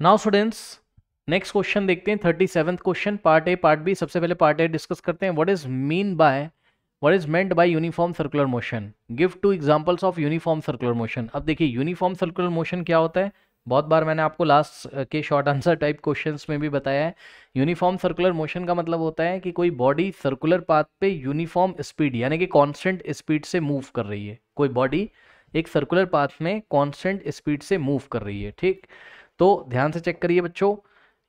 Now students next question देखते हैं thirty seventh question part A part B सबसे पहले पार्ट ए डिस्कस करते हैं what is mean by what is meant by uniform circular motion give two examples of uniform circular motion अब देखिए uniform circular motion क्या होता है? बहुत बार मैंने आपको लास्ट के शॉर्ट आंसर टाइप क्वेश्चंस में भी बताया है। यूनिफॉर्म सर्कुलर मोशन का मतलब होता है कि कोई बॉडी सर्कुलर पाथ पे यूनिफॉर्म स्पीड यानी कि कांस्टेंट स्पीड से मूव कर रही है। कोई बॉडी एक सर्कुलर पाथ में कांस्टेंट स्पीड से मूव कर रही है, ठीक? तो ध्यान से चेक करिए बच्चों।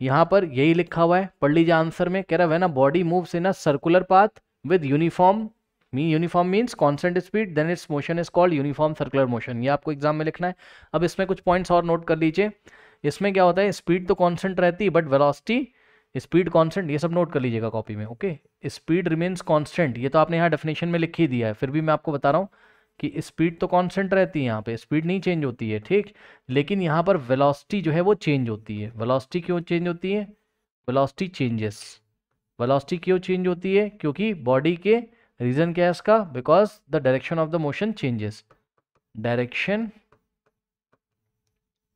यहाँ पर यही लिखा हुआ है, पढ़ लीजिए आंसर में, कह रहा है ना body moves in a circular path with uniform me uniform means constant speed then its motion is called uniform circular motion ये आपको एग्ज़ाम में लिखना है। अब इसमें कुछ पॉइंट्स और नोट कर लीजिए। इसमें क्या होता है स्पीड तो कॉन्स्टेंट रहती है बट वेलोसिटी स्पीड कांस्टेंट ये सब नोट कर लीजिएगा कॉपी में ओके स्पीड रिमेन्स कांस्टेंट ये तो आपने यहाँ डेफिनेशन में लिख ही दिया है। फिर भी मैं आपको बता रहा हूँ कि स्पीड तो कांस्टेंट रहती है यहाँ पे स्पीड नहीं चेंज होती है, ठीक? लेकिन यहाँ पर वेलोसिटी जो है वो चेंज होती है। वेलोसिटी क्यों चेंज होती है? वेलोसिटी चेंजेस वेलोसिटी क्यों चेंज होती है? क्योंकि बॉडी के रीजन क्या है इसका because the direction of the motion changes direction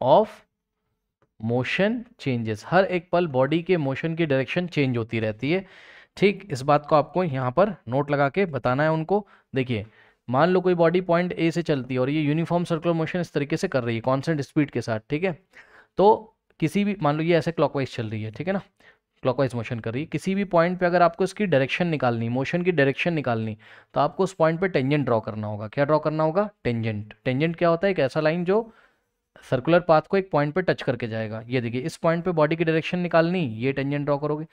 of motion changes हर एक पल बॉडी के मोशन की डायरेक्शन चेंज होती रहती है। ठीक? इस बात को आपको यहाँ पर नोट लगा के बताना है उनको। देखिए मान लो कोई बॉडी पॉइंट ए से चलती है और ये यूनिफॉर्म सर्कुलर मोशन इस तरीके से कर रही है कॉन्सेंट स्पीड के साथ, ठीक है? तो किसी भी, मान लो ये ऐसे क्लॉकवाइज चल रही है, ठीक है ना? क्लॉकवाइज मोशन कर रही है। किसी भी पॉइंट पे अगर आपको इसकी डायरेक्शन निकालनी मोशन की डायरेक्शन निकालनी तो आपको उस पॉइंट पे टेंजेंट ड्रॉ करना होगा। क्या ड्रॉ करना होगा? टेंजेंट टेंजेंट क्या होता है? एक ऐसा लाइन जो सर्कुलर पाथ को एक पॉइंट पे टच करके जाएगा। ये देखिए, इस पॉइंट पे बॉडी की डायरेक्शन निकालनी, ये टेंजेंट ड्रॉ करोगे।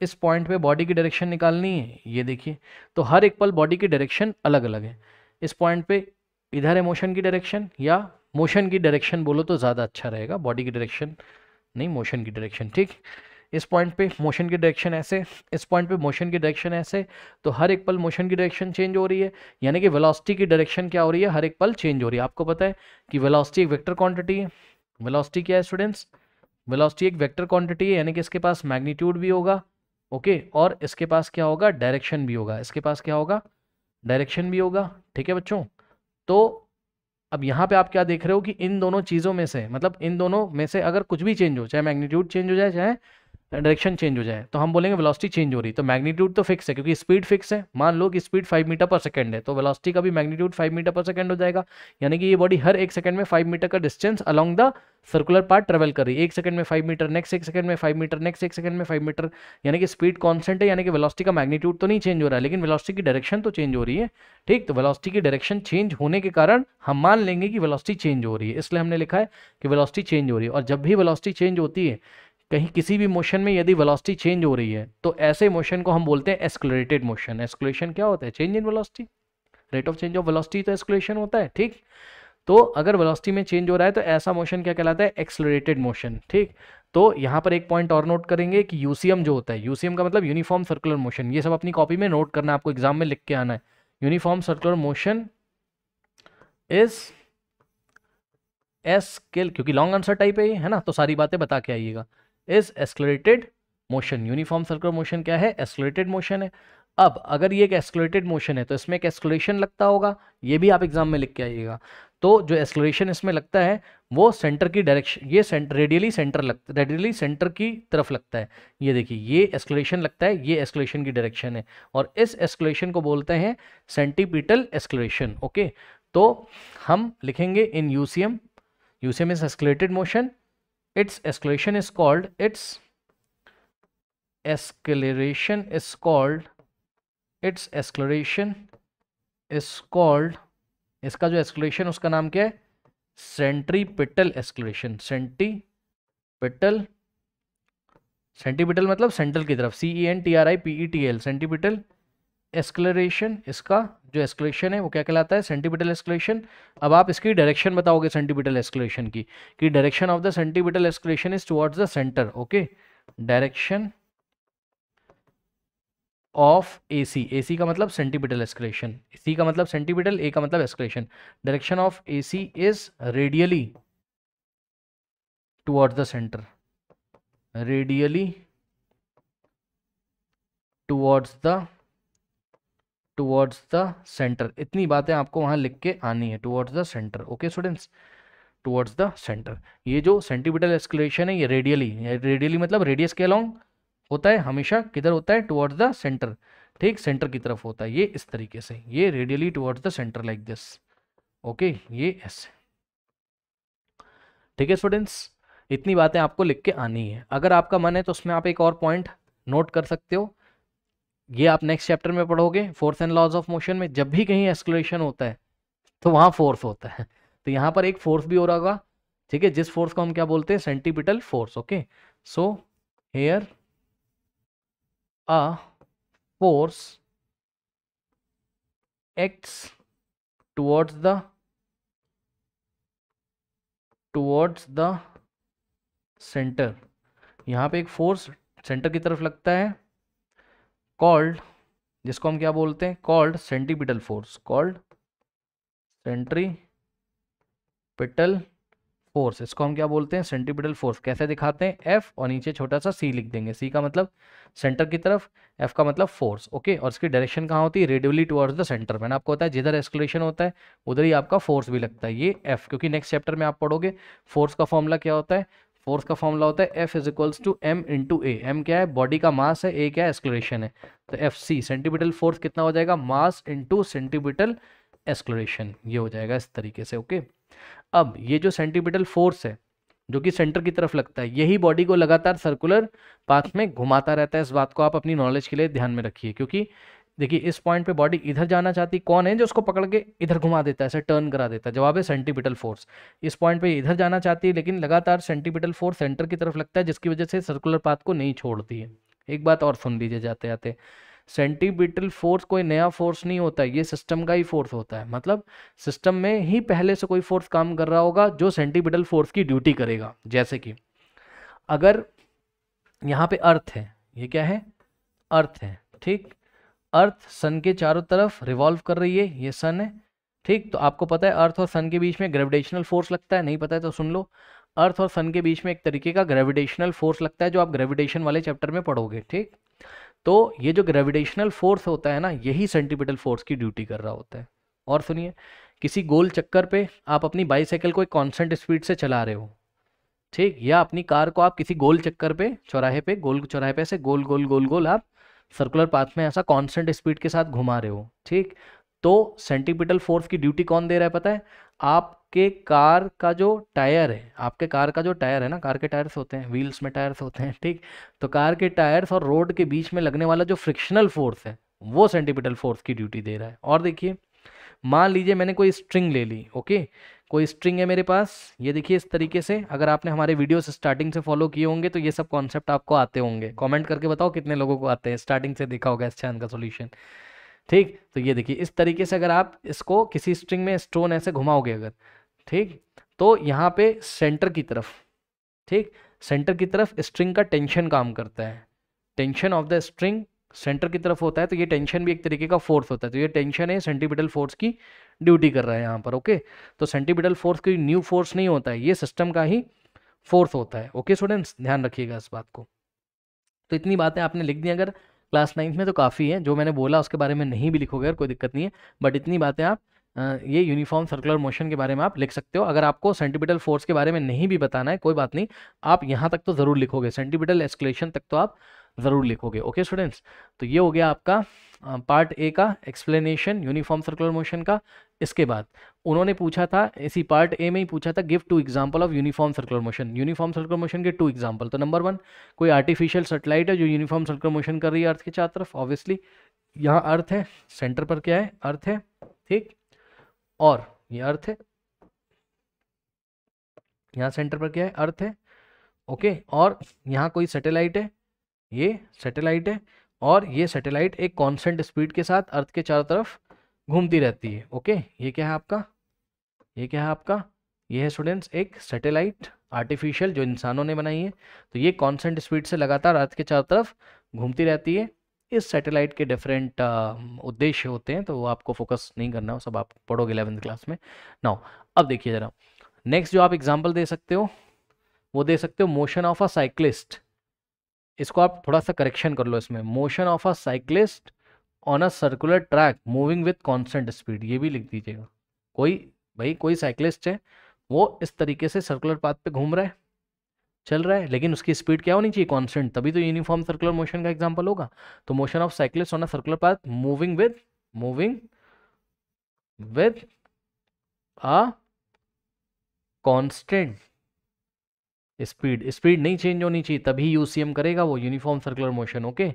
इस पॉइंट पे बॉडी की डायरेक्शन निकालनी है ये देखिए तो हर एक पल बॉडी की डायरेक्शन अलग अलग है। इस पॉइंट पे इधर है मोशन की डायरेक्शन या मोशन की डायरेक्शन बोलो तो ज़्यादा अच्छा रहेगा। बॉडी की डायरेक्शन नहीं मोशन की डायरेक्शन ठीक? इस पॉइंट पे मोशन की डायरेक्शन ऐसे, इस पॉइंट पे मोशन की डायरेक्शन ऐसे तो हर एक पल मोशन की डायरेक्शन चेंज हो रही है। यानी कि वेलोसिटी की डायरेक्शन क्या हो रही है? हर एक पल चेंज हो रही है। आपको पता है कि वेलोसिटी एक वेक्टर क्वांटिटी है। वेलोसिटी क्या है स्टूडेंट्स वेलोसिटी एक वेक्टर क्वांटिटी है, यानी कि इसके पास मैग्नीट्यूड भी होगा ओके और इसके पास क्या होगा? डायरेक्शन भी होगा। इसके पास क्या होगा? डायरेक्शन भी होगा, ठीक है बच्चों? तो अब यहाँ पे आप क्या देख रहे हो कि इन दोनों चीज़ों में से मतलब इन दोनों में से अगर कुछ भी चेंज हो, चाहे मैग्नीट्यूड चेंज हो जाए, चाहे डायरेक्शन चेंज हो जाए तो हम बोलेंगे वेलोसिटी चेंज हो रही तो मैग्नीट्यूड तो फिक्स है, क्योंकि स्पीड फिक्स है। मान लो कि speed five metre per second है तो वेलोसिटी का भी magnitude five metre per second हो जाएगा। यानी कि ये बॉडी हर एक सेकंड में फाइव मीटर का distance along the circular part travel कर रही है। एक सेकंड में फाइव मीटर नेक्स्ट एक सेकंड में फाइव मीटर नेक्स्ट एक सेकंड में फाइव मीटर यानी कि स्पीड कॉन्सेंट है, यानी कि वेलोसिटी का मैग्नीट्यूड तो नहीं चेंज हो रहा है लेकिन वेलोसिटी की डायरेक्शन तो चेंज हो रही है। ठीक तो वेलोसिटी की डायरेक्शन चेंज होने के कारण हम मान लेंगे कि वेलोसिटी चेंज हो रही है। इसलिए हमने लिखा है कि वेलोसिटी चेंज हो रही है। और जब भी वेलोसिटी चेंज होती है कहीं किसी भी मोशन में यदि वेलोसिटी चेंज हो रही है तो ऐसे मोशन को हम बोलते हैं एस्कुलेटेड मोशन एस्कुलेशन क्या होता है? Change in velocity rate of change of velocity तो एस्कुलेशन होता है, ठीक? तो अगर वेलोसिटी में चेंज हो रहा है तो ऐसा मोशन क्या कहलाता है? एक्सलरेटेड मोशन ठीक? तो यहाँ पर एक पॉइंट और नोट करेंगे कि यूसीएम जो होता है यूसीएम का मतलब यूनिफॉर्म सर्कुलर मोशन ये सब अपनी कॉपी में नोट करना है आपको एग्ज़ाम में लिख के आना है. Uniform circular motion is as scale क्योंकि लॉन्ग आंसर टाइप है ये, है ना? तो सारी बातें बता के आइएगा। Is accelerated motion uniform circular motion क्या है? एस्कुलेटेड मोशन है। अब, अगर ये एक एस्कुलेटेड मोशन है तो इसमें एक एस्कुलेशन लगता होगा। ये भी आप एग्ज़ाम में लिख के आइएगा। तो जो एस्कुलेशन इसमें लगता है, वो सेंटर की डायरेक्शन ये सेंटर रेडियली सेंटर लगता रेडियली सेंटर की तरफ़ लगता है। ये देखिए, ये एस्कुलेशन लगता है, ये एस्कुलेशन की डायरेक्शन है। और इस एस्कुलेशन को बोलते हैं सेंटीपीटल एस्कुलेशन ओके तो हम लिखेंगे in UCM UCM is accelerated motion its escalation is called, its acceleration is called, its acceleration is called, इसका जो एस्कुलेशन उसका नाम क्या है? सेंट्रीपिटल एस्कुलेशन सेंटीपिटल सेंटीपिटल मतलब सेंट्रल की तरफ़ C E N T R I P E T L centripetal acceleration इसका जो एस्कुलेशन है, वो क्या कहलाता है? सेंटीमीटर एस्कुलेशन अब आप इसकी डायरेक्शन बताओगे सेंटीमीटर एस्कुलेशन की, कि direction of the centimetre acceleration is towards the centre okay direction of A C A C का मतलब सेंटीमीटर एस्कुलेशन सी का मतलब सेंटीमीटर ए का मतलब acceleration direction of A C is radially towards the centre radially towards the towards the centre इतनी बातें आपको वहाँ लिख के आनी है towards the centre okay students towards the centre ये जो सेंटीमीटर एस्कुलेशन है, ये रेडियली रेडियली मतलब रेडियस के अलॉन्ग होता है, हमेशा किधर होता है? टुवर्ड्स द सेंटर ठीक सेंटर की तरफ़ होता है, ये इस तरीके से. ये radially towards the centre like this okay ये ऐसे ठीक है स्टूडेंट्स इतनी बातें आपको लिख के आनी है. अगर आपका मन है तो उसमें आप एक और पॉइंट नोट कर सकते हो. ये आप नेक्स्ट चैप्टर में पढ़ोगे force and laws of motion में जब भी कहीं एक्सक्लेशन होता है तो वहाँ फोर्स होता है। तो यहाँ पर एक फोर्स भी हो रहा होगा ठीक है? जिस फोर्स को हम क्या बोलते हैं? Centripetal force okay so here a force acts towards the towards the centre यहाँ पे एक फोर्स सेंटर की तरफ़ लगता है। कॉल्ड जिसको हम क्या बोलते हैं? Called centripetal force called centripetal force इसको हम क्या बोलते हैं? सेंटीपिटल फोर्स कैसे दिखाते हैं? एफ़ और नीचे छोटा सा सी लिख देंगे। सी का मतलब सेंटर की तरफ़ एफ़ का मतलब फोर्स ओके और इसकी डायरेक्शन कहाँ होती है? रेडियली टुवर्ड्स द सेंटर मैंने आपको है जिधर एस्कुलेशन होता है, उधर ही आपका फोर्स भी लगता है। ये एफ़ क्योंकि नेक्स्ट चैप्टर में आप पढ़ोगे फोर्स का फॉर्मूला क्या होता है? फोर्स का फॉर्मूला होता है F is equals to M into A M क्या है? बॉडी का मास है ए क्या है? एस्कुलेशन है. तो एफ़ सी सेंटीपिटल फोर्स कितना हो जाएगा? मास इंटू सेंटीपिटल एस्क्लोरेशन ये हो जाएगा इस तरीके से ओके अब ये जो सेंटीपिटल फोर्स है, जो कि सेंटर की तरफ़ लगता है, यही बॉडी को लगातार सर्कुलर पाथ में घुमाता रहता है। इस बात को आप अपनी नॉलेज के लिए ध्यान में रखिए, क्योंकि देखिए, इस पॉइंट पे बॉडी इधर जाना चाहती कौन है जो उसको पकड़ के इधर घुमा देता है, ऐसे टर्न करा देता है। जवाब है सेंटीपिटल फोर्स इस पॉइंट पे इधर जाना चाहती है, लेकिन लगातार सेंटीपिटल फोर्स सेंटर की तरफ़ लगता है, जिसकी वजह से सर्कुलर पाथ को नहीं छोड़ती है। एक बात और सुन लीजिए जाते जाते सेंटीपिटल फोर्स कोई नया फोर्स नहीं होता, ये सिस्टम का ही फोर्स होता है। मतलब सिस्टम में ही पहले से कोई फोर्स काम कर रहा होगा, जो सेंटीपिटल फोर्स की ड्यूटी करेगा। जैसे कि, अगर यहाँ पे अर्थ है, ये क्या है? अर्थ है, ठीक? अर्थ सन के चारों तरफ़ रिवॉल्व कर रही है, ये सन है। ठीक तो आपको पता है अर्थ और सन के बीच में ग्रेविटेशनल फोर्स लगता है, नहीं पता है तो सुन लो। अर्थ और सन के बीच में एक तरीके का ग्रेविटेशनल फोर्स लगता है जो आप ग्रेविटेशन वाले चैप्टर में पढ़ोगे, ठीक? तो ये जो ग्रेविटेशनल फोर्स होता है ना, यही सेंटीपिटल फोर्स की ड्यूटी कर रहा होता है। और सुनिए, किसी गोल चक्कर पे आप अपनी बाईसाइकिल को एक कॉन्स्टेंट स्पीड से चला रहे हो, ठीक? या अपनी कार को आप किसी गोल चक्कर पे, चौराहे पे, गोल चौराहे पे से गोल गोल गोल गोल आप सर्कुलर पाथ में ऐसा कॉन्स्टेंट स्पीड के साथ घुमा रहे हो, ठीक? तो सेंटीपिटल फोर्स की ड्यूटी कौन दे रहा है पता है? आपके कार का जो टायर है, आपके कार का जो टायर है ना, कार के टायर्स होते हैं व्हील्स में टायर्स होते हैं, ठीक? तो कार के टायर्स और रोड के बीच में लगने वाला जो फ्रिक्शनल फोर्स है, वो सेंटिपिटल फोर्स की ड्यूटी दे रहा है। और देखिए मान लीजिए मैंने कोई स्ट्रिंग ले ली ओके कोई स्ट्रिंग है मेरे पास, ये देखिए इस तरीके से, अगर आपने हमारे वीडियोस स्टार्टिंग से फॉलो किए होंगे तो ये सब कॉन्सेप्ट आपको आते होंगे। कमेंट करके बताओ कितने लोगों को आते हैं स्टार्टिंग से देखा होगा इस चैन का सोल्यूशन ठीक? तो ये देखिए, इस तरीके से अगर आप इसको किसी स्ट्रिंग में स्टोन ऐसे घुमाओगे अगर, ठीक? तो यहाँ पे सेंटर की तरफ़, ठीक? सेंटर की तरफ़ स्ट्रिंग का टेंशन काम करता है। Tension of the string centre की तरफ़ होता है तो ये टेंशन भी एक तरीके का फोर्स होता है। तो ये टेंशन है, सेंटीपिटल फोर्स की ड्यूटी कर रहा है यहाँ पर, ओके? तो सेंटीपिटल फोर्स कोई न्यू फोर्स नहीं होता है, ये सिस्टम का ही फोर्स होता है, ओके? स्टूडेंट्स, ध्यान रखिएगा इस बात को। तो इतनी बातें आपने लिख दी, अगर क्लास नाइन्थ में तो काफ़ी है, जो मैंने बोला उसके बारे में नहीं भी लिखोगे अगर कोई दिक्कत नहीं है, बट इतनी बातें आप ये यूनिफॉर्म सर्कुलर मोशन के बारे में आप लिख सकते हो। अगर आपको सेंटीपिटल फोर्स के बारे में नहीं भी बताना है, कोई बात नहीं, आप यहाँ तक तो ज़रूर लिखोगे, सेंटीपिटल एस्कुलेशन तक तो आप ज़रूर लिखोगे ओके स्टूडेंट्स तो ये हो गया आपका पार्ट ए का एक्सप्लेनेशन यूनिफॉर्म सर्कुलर मोशन का। इसके बाद उन्होंने पूछा था, इसी पार्ट ए में ही पूछा था gift two example of uniform circular motion uniform circular motion के टू एग्ज़ाम्पल तो नंबर वन कोई आर्टिफिशियल सेटेलाइट है जो यूनिफॉर्म सर्कुलर मोशन कर रही है अर्थ के चार तरफ़? ऑब्वियसली यहाँ अर्थ है सेंटर पर क्या है? अर्थ है, ठीक? और ये अर्थ है, यहाँ सेंटर पर क्या है? अर्थ है ओके और यहाँ कोई सेटेलाइट है ये सैटेलाइट है और ये सैटेलाइट एक कांस्टेंट स्पीड के साथ अर्थ के चारों तरफ़ घूमती रहती है ओके ये क्या है आपका? ये क्या है आपका? ये है स्टूडेंट्स एक सैटेलाइट आर्टिफिशियल जो इंसानों ने बनाई है। तो ये कॉन्सेंट स्पीड से लगातार अर्थ के चारों तरफ़ घूमती रहती है। इस सैटेलाइट के डिफरेंट उद्देश्य होते हैं तो वो आपको फोकस नहीं करना, वो सब आप पढ़ोगे इलेवेंथ क्लास में। नाउ अब देखिए ज़रा नेक्स्ट जो आप एग्ज़ाम्पल दे सकते हो, वो दे सकते हो मोशन ऑफ़ अ साइक्लिस्ट इसको आप थोड़ा सा करेक्शन कर लो इसमें। Motion of a cyclist on a circular track moving with constant speed ये भी लिख दीजिएगा। कोई, भाई, कोई साइक्लिस्ट है, वो इस तरीके से सर्कुलर पाथ पे घूम रहा है, चल रहा है, लेकिन उसकी स्पीड क्या होनी चाहिए? कांस्टेंट तभी तो यूनिफॉर्म सर्कुलर मोशन का एग्ज़ाम्पल होगा। तो motion of cyclist on a circular path moving with moving with a constant speed speed नहीं चेंज होनी चाहिए तभी यूसीएम करेगा वो यूनिफॉर्म सर्कुलर मोशन ओके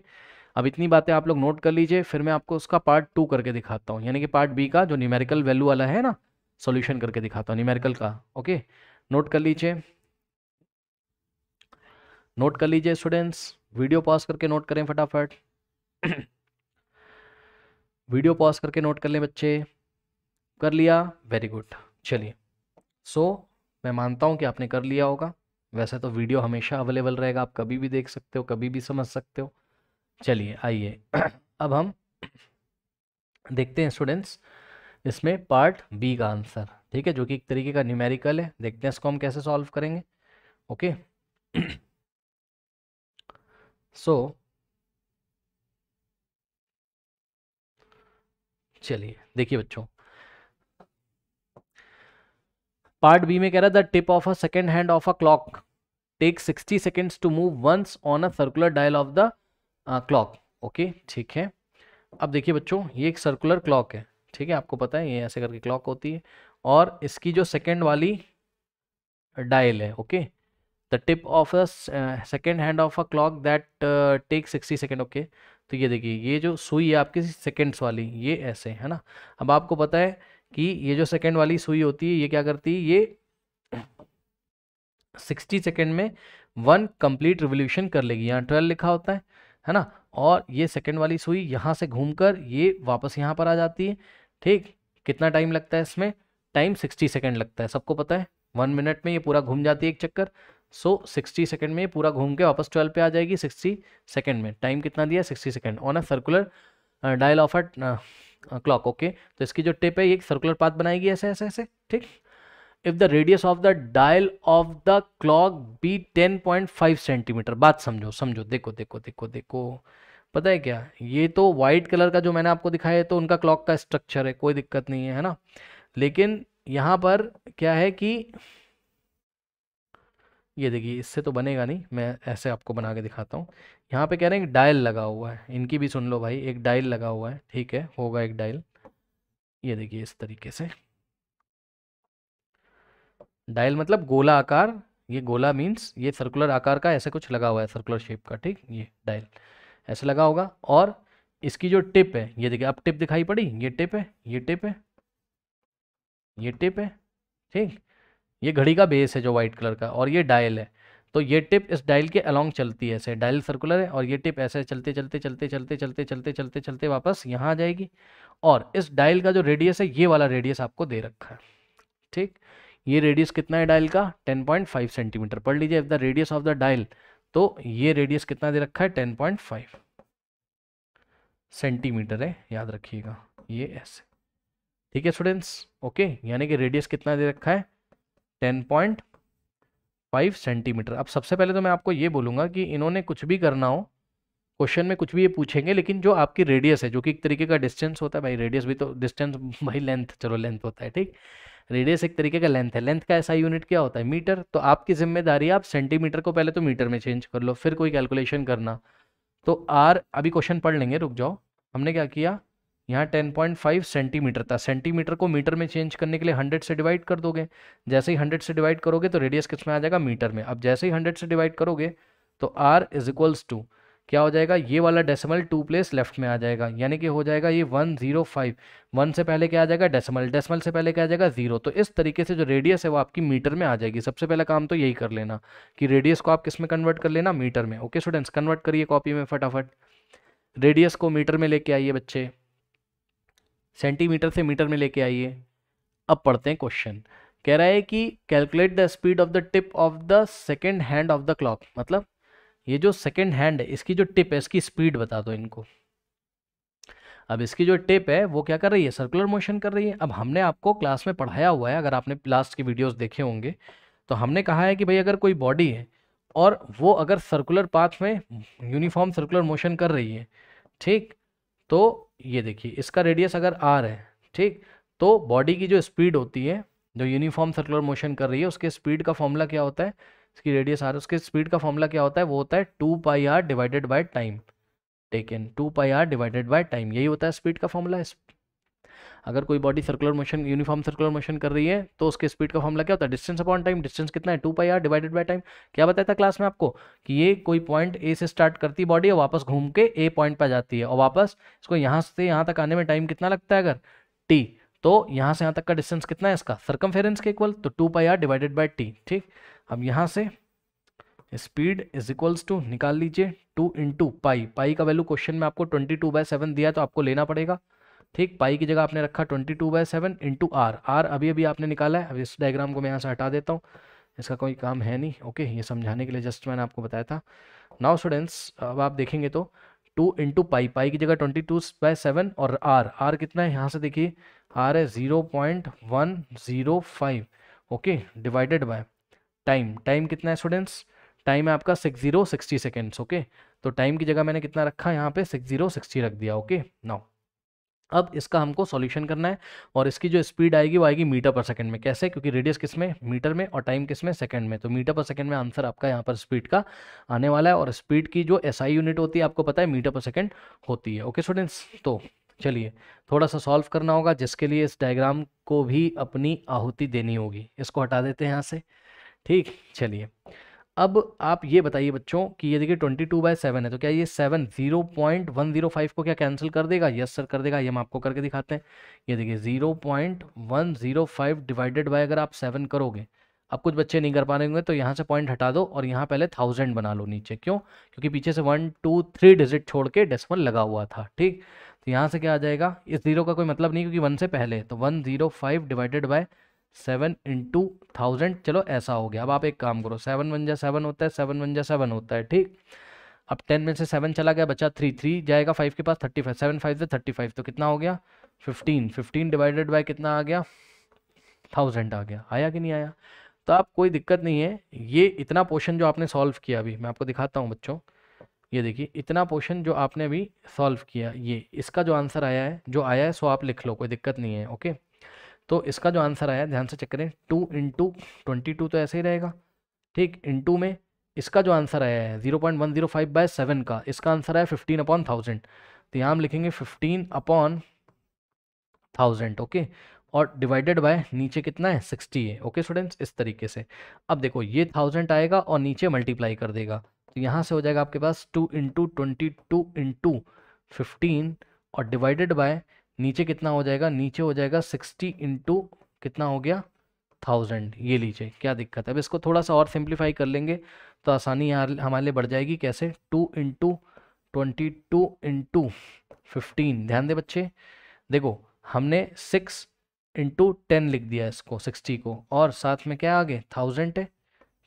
अब इतनी बातें आप लोग नोट कर लीजिए फिर मैं आपको उसका पार्ट टू करके दिखाता हूँ यानी कि पार्ट बी का जो न्यूमेरिकल वैल्यू वाला है ना सॉल्यूशन करके दिखाता हूँ न्यूमेरिकल का ओके नोट कर लीजिए नोट कर लीजिए स्टूडेंट्स वीडियो पॉज करके नोट करें फटाफट। वीडियो पॉज करके नोट कर लें बच्चे। कर लिया वेरी गुड चलिए। सो so, मैं मानता हूँ कि आपने कर लिया होगा। वैसे तो वीडियो हमेशा अवेलेबल रहेगा, आप कभी भी देख सकते हो, कभी भी समझ सकते हो। चलिए, आइए। अब हम देखते हैं स्टूडेंट्स इसमें पार्ट बी का आंसर ठीक है, जो कि एक तरीके का न्यूमेरिकल है। देखते हैं इसको हम कैसे सॉल्व करेंगे ओके सो चलिए, देखिए बच्चों। पार्ट बी में कह रहा है the tip of a second hand of a clock take 60 seconds to move once on a circular dial of the clock okay ठीक है? अब देखिए बच्चों, ये एक सर्कुलर क्लॉक है। ठीक है? आपको पता है, ये ऐसे करके क्लॉक होती है। और इसकी जो सेकेंड वाली डायल है okay the tip of a second hand of a clock that take sixty second okay तो ये देखिए, ये जो सुई है आपकी सेकेंड्स वाली, ये ऐसे, है ना? अब आपको पता है कि ये जो सेकेंड वाली सुई होती है, ये क्या करती है? ये सिक्सटी सेकेंड में वन कंप्लीट रिवोल्यूशन कर लेगी। यहाँ ट्वेल्व लिखा होता है है ना? और ये सेकेंड वाली सुई यहाँ से घूमकर ये वापस यहाँ पर आ जाती है। ठीक? कितना टाइम लगता है इसमें? टाइम सिक्सटी सेकेंड लगता है, सबको पता है? वन मिनट में ये पूरा घूम जाती है एक चक्कर। सो सिक्सटी सेकेंड में ये पूरा घूम के वापस ट्वेल्व पे आ जाएगी सिक्सटी सेकेंड में। टाइम कितना दिया? Sixty second. On a circular dial of a clock, okay? तो इसकी जो टिप है, ये सर्कुलर पाथ बनाएगी ऐसे ऐसे ऐसे। ठीक? If the radius of the dial of the clock be 10.5 centimetre बात समझो समझो, देखो देखो देखो देखो। पता है क्या? ये तो वाइट कलर का जो मैंने आपको दिखाया है तो उनका क्लॉक का स्ट्रक्चर है, कोई दिक्कत नहीं है है ना? लेकिन यहाँ पर क्या है कि ये देखिए, इससे तो बनेगा नहीं, मैं ऐसे आपको बना के दिखाता हूँ। यहाँ पे कह रहे हैं डायल लगा हुआ है, इनकी भी सुन लो भाई, एक डायल लगा हुआ है, ठीक है, होगा एक डायल ये देखिए इस तरीके से। डायल मतलब गोला आकार, ये गोला मीन्स ये सर्कुलर आकार का ऐसे कुछ लगा हुआ है सर्कुलर शेप का, ठीक? ये डायल, ऐसे लगा होगा। और इसकी जो टिप है, ये देखिए, अब टिप दिखाई पड़ी, ये टिप है, ये टिप है, ये टिप है, ठीक? ये घड़ी का बेस है जो वाइट कलर का, और ये डायल है। तो ये टिप इस डायल के अलोंग चलती है, ऐसे डायल सर्कुलर है, और ये टिप ऐसे चलते चलते चलते चलते चलते चलते चलते चलते वापस यहाँ आ जाएगी। और इस डायल का जो रेडियस है, ये वाला रेडियस आपको दे रखा है, ठीक? ये रेडियस कितना है डायल का? 10.5 सेंटीमीटर पढ़ लीजिए if the radius of the dial तो ये रेडियस कितना दे रखा है? 10.5 सेंटीमीटर है, याद रखिएगा, ये ऐसे। ठीक है स्टूडेंट्स ओके यानी कि रेडियस कितना दे रखा है? 10.5 सेंटीमीटर अब सबसे पहले तो मैं आपको ये बोलूँगा कि इन्होंने कुछ भी करना हो क्वेश्चन में कुछ भी ये पूछेंगे, लेकिन जो आपकी रेडियस है, जो कि एक तरीके का डिस्टेंस होता है, भाई रेडियस भी तो डिस्टेंस भाई लेंथ चलो लेंथ होता है, ठीक? रेडियस एक तरीके का लेंथ है। लेंथ का ऐसा यूनिट क्या होता है? मीटर। तो आपकी ज़िम्मेदारी आप सेंटीमीटर को पहले तो मीटर में चेंज कर लो, फिर कोई कैलकुलेशन करना। तो आर, अभी क्वेश्चन पढ़ लेंगे, रुक जाओ। हमने क्या किया? यहाँ 10.5 सेंटीमीटर था। सेंटीमीटर को मीटर में चेंज करने के लिए 100 से डिवाइड कर दोगे। जैसे ही 100 से डिवाइड करोगे तो रेडियस किसमें आ जाएगा? मीटर में। अब जैसे ही 100 से डिवाइड करोगे तो आर इज़ इक्वल्स टू क्या हो जाएगा? ये वाला डेसिमल टू प्लेस लेफ़्ट में आ जाएगा। यानी कि हो जाएगा ये वन ज़ीरो फाइव वन से पहले क्या आ जाएगा? डेसिमल डेसिमल से पहले क्या आ जाएगा? ज़ीरो तो इस तरीके से जो रेडियस है वो आपकी मीटर में आ जाएगी। सबसे पहला काम तो यही कर लेना कि रेडियस को आप किसमें कन्वर्ट कर लेना? मीटर में। ओके स्टूडेंट्स कन्वर्ट करिए कॉपी में फटाफट। रेडियस को मीटर में लेके आइए बच्चे। सेंटीमीटर से मीटर में लेके आइए। अब पढ़ते हैं क्वेश्चन कह रहा है कि calculate the speed of the tip of the second hand of the clock मतलब ये जो सेकेंड हैंड है, इसकी जो टिप है, इसकी स्पीड बता दो इनको। अब इसकी जो टिप है, वो क्या कर रही है? सर्कुलर मोशन कर रही है। अब हमने आपको क्लास में पढ़ाया हुआ है, अगर आपने लास्ट के वीडियोस देखे होंगे तो हमने कहा है कि भाई अगर कोई बॉडी है, और वो अगर सर्कुलर पाथ में यूनिफॉर्म सर्कुलर मोशन कर रही है, ठीक? तो ये देखिए, इसका रेडियस अगर आर है, ठीक? तो बॉडी की जो स्पीड होती है, जो यूनिफॉर्म सर्कुलर मोशन कर रही है, उसके स्पीड का फॉर्मूला क्या होता है? इसकी रेडियस आर उसके स्पीड का फॉर्मूला क्या होता है? वो होता है two pi R divided by time taken two pi R divided by time यही होता है स्पीड का फॉर्मूला अगर कोई body circular motion uniform circular motion कर रही है तो उसके स्पीड का फॉर्मूला क्या होता है? डिस्टेंस अपॉन टाइम डिस्टेंस कितना है? Two pi R divided by time क्या बताया था क्लास में आपको? कि ये कोई पॉइंट ए से स्टार्ट करती बॉडी और वापस घूम के ए पॉइंट पर जाती है। और वापस इसको यहाँ से यहाँ तक आने में टाइम कितना लगता है अगर? टी तो यहाँ से यहाँ तक का डिस्टेंस कितना है इसका? सरकमफेरेंस के इक्वल तो two pi R divided by T ठीक? अब यहाँ से स्पीड इज़ इक्वल्स टू निकाल लीजिए टू इंटू पाई पाई का वैल्यू क्वेश्चन में आपको ट्वेंटी टू बाय सेवन दिया तो आपको लेना पड़ेगा। ठीक पाई की जगह आपने रखा twenty two by seven into R R अभी अभी आपने निकाला है, अब इस डायग्राम को मैं यहाँ से हटा देता हूँ। इसका कोई काम है नहीं। ओके ये समझाने के लिए जस्ट मैंने आपको बताया था। नाउ स्टूडेंट्स अब आप देखेंगे तो टू इंटू पाई पाई की जगह ट्वेंटी टू बाय सेवन और आर आर कितना है? यहाँ से देखिए आर है zero point one zero five okay divided by time time कितना है स्टूडेंट्स टाइम है आपका six zero sixty seconds okay तो टाइम की जगह मैंने कितना रखा? यहाँ पे सिक्स ज़ीरो सिक्सटी रख दिया ओके नाउ अब इसका हमको सॉल्यूशन करना है और इसकी जो स्पीड आएगी, वो आएगी मीटर पर सेकंड में। कैसे? क्योंकि रेडियस किसमें? मीटर में और टाइम किसमें? सेकंड में। तो मीटर पर सेकंड में आंसर आपका यहाँ पर स्पीड का आने वाला है और स्पीड की जो एसआई यूनिट होती है, आपको पता है मीटर पर सेकंड होती है ओके स्टूडेंट्स तो चलिए, थोड़ा सा सॉल्व करना होगा, जिसके लिए इस डायग्राम को भी अपनी आहुति देनी होगी। इसको हटा देते हैं यहाँ से। ठीक, चलिए। अब आप ये बताइए बच्चों कि ये देखिए ट्वेंटी टू बाय सेवन है तो क्या ये seven zero point one zero five को क्या कैंसिल कर देगा? यस सर, कर देगा। ये हम आपको करके दिखाते हैं। ये देखिए, zero point one zero five divided by अगर आप सेवन करोगे अब कुछ बच्चे नहीं कर पा रहे होंगे तो यहाँ से पॉइंट हटा दो और यहाँ पहले थाउज़ेंड बना लो नीचे। क्यों? क्योंकि पीछे से वन, टू, थ्री डिजिट छोड़ के डेसिमल लगा हुआ था, ठीक? तो यहाँ से क्या आ जाएगा? इस ज़ीरो का कोई मतलब नहीं, क्योंकि वन से पहले तो one zero five divided by seven into thousand, चलो ऐसा हो गया। अब आप एक काम करो, सेवन वन जा सेवन होता है, सेवन वन जा सेवन होता है, ठीक? अब टेन में से सेवन चला गया, बचा थ्री थ्री जाएगा फाइव के पास, थर्टी फाइव, सेवन फाइव से थर्टी फाइव तो कितना हो गया? फिफ्टीन फिफ्टीन डिवाइडेड बाय कितना आ गया? थाउज़ेंड आ गया। आया कि नहीं आया? तो आप, कोई दिक्कत नहीं है। ये इतना पोर्शन जो आपने सॉल्व किया अभी, मैं आपको दिखाता हूँ बच्चों। ये देखिए, इतना पोर्शन जो आपने अभी सॉल्व किया, ये, इसका जो आंसर आया है, जो आया है, सो आप लिख लो, कोई दिक्कत नहीं है, ओके? तो इसका जो आंसर आया, ध्यान से चेक करें, टू इंटू ट्वेंटी टू तो ऐसे ही रहेगा। ठीक, इंटू में इसका जो आंसर आया है, zero point one zero five by seven का, इसका आंसर आया फिफ्टीन अपॉन थाउज़ेंड। तो यहाँ हम लिखेंगे फिफ्टीन अपॉन थाउज़ेंड, ओके? और डिवाइडेड बाय नीचे कितना है, सिक्सटी है, ओके स्टूडेंट्स? इस तरीके से। अब देखो, ये थाउज़ेंड आएगा और नीचे मल्टीप्लाई कर देगा। तो यहाँ से हो जाएगा आपके पास two into twenty two into fifteen और डिवाइडेड बाय नीचे कितना हो जाएगा? नीचे हो जाएगा सिक्सटी इंटू कितना हो गया? थाउज़ेंड। ये लीजिए, क्या दिक्कत है? अब इसको थोड़ा सा और सिंप्लीफाई कर लेंगे तो आसानी यहाँ हमारे लिए बढ़ जाएगी। कैसे? Two into twenty two into fifteen. ध्यान दे बच्चे, देखो, हमने सिक्स इंटू टेन लिख दिया इसको, सिक्सटी को। और साथ में क्या आ गए थाउज़ेंड है।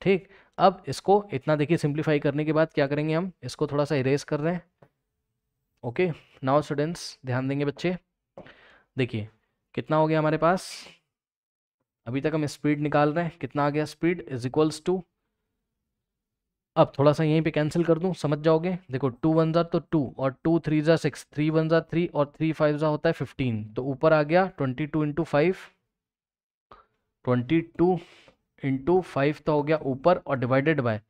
ठीक, अब इसको इतना देखिए, सिंप्लीफाई करने के बाद क्या करेंगे हम? इसको थोड़ा सा इरेज कर रहे हैं। ओके नाउ स्टूडेंट्स ध्यान देंगे बच्चे। देखिए, कितना हो गया हमारे पास? अभी तक हम स्पीड निकाल रहे हैं। कितना आ गया स्पीड? Is equals to? अब थोड़ा सा यहीं पे कैंसिल कर दूँ, समझ जाओगे? देखो, टू वन ज़ा तो टू और टू थ्री ज़ा सिक्स, थ्री वन ज़ा थ्री और थ्री फाइव ज़ा होता है फिफ्टीन। तो ऊपर आ गया twenty two into five. Twenty two into five तो हो गया ऊपर और डिवाइडेड बाय,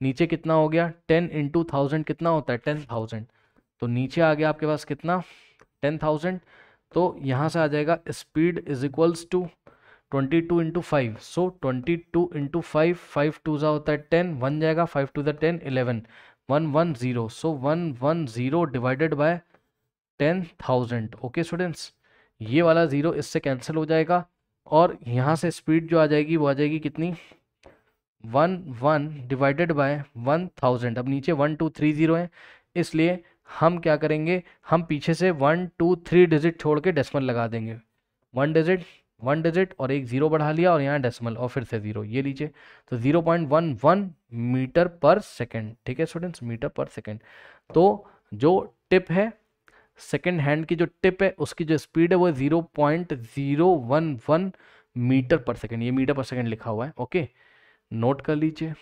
नीचे कितना हो गया? टेन इंटू थाउज़ेंड कितना होता है? Ten thousand. तो नीचे आ गया आपके पास कितना? Ten thousand. तो यहाँ से आ जाएगा speed is equals to twenty two into five so twenty two into five five two ज़ा होता है टेन वन जाएगा फाइव टू ज़ा ten eleven one one zero so one one zero divided by ten thousand okay students ये वाला zero इससे cancel हो जाएगा और यहाँ से स्पीड जो आ जाएगी, वो आ जाएगी कितनी? One one divided by one thousand अब नीचे वन टू थ्री ज़ीरो है, इसलिए हम क्या करेंगे? हम पीछे से वन टू थ्री डिजिट छोड़ के डेसिमल लगा देंगे। वन डिजिट वन डिजिट और एक ज़ीरो बढ़ा लिया और यहाँ डेसिमल और फिर से ज़ीरो ये लीजिए। तो zero point one one metre पर सेकेंड ठीक है स्टूडेंट्स मीटर पर सेकेंड तो जो टिप है सेकेंड हैंड की जो टिप है, उसकी जो स्पीड है, वो zero point zero one one meter per second ये मीटर पर सेकेंड लिखा हुआ है। ओके नोट कर लीजिए।